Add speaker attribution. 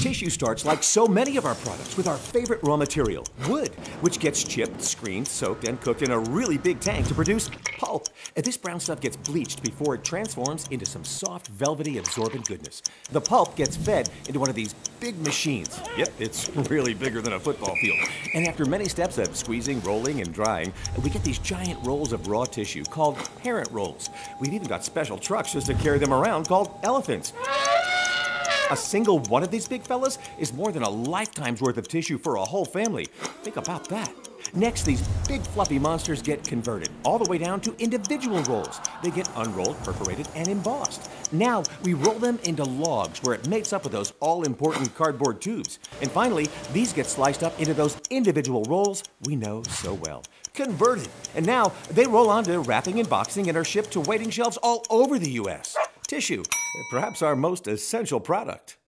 Speaker 1: Tissue starts like so many of our products with our favorite raw material, wood, which gets chipped, screened, soaked, and cooked in a really big tank to produce pulp. This brown stuff gets bleached before it transforms into some soft, velvety, absorbent goodness. The pulp gets fed into one of these big machines. Yep, it's really bigger than a football field. And after many steps of squeezing, rolling, and drying, we get these giant rolls of raw tissue called parent rolls. We've even got special trucks just to carry them around called elephants. A single one of these big fellas is more than a lifetime's worth of tissue for a whole family. Think about that. Next, these big fluffy monsters get converted, all the way down to individual rolls. They get unrolled, perforated, and embossed. Now, we roll them into logs where it mates up with those all important cardboard tubes. And finally, these get sliced up into those individual rolls we know so well. Converted. And now, they roll onto wrapping and boxing and are shipped to waiting shelves all over the U.S. Tissue, perhaps our most essential product.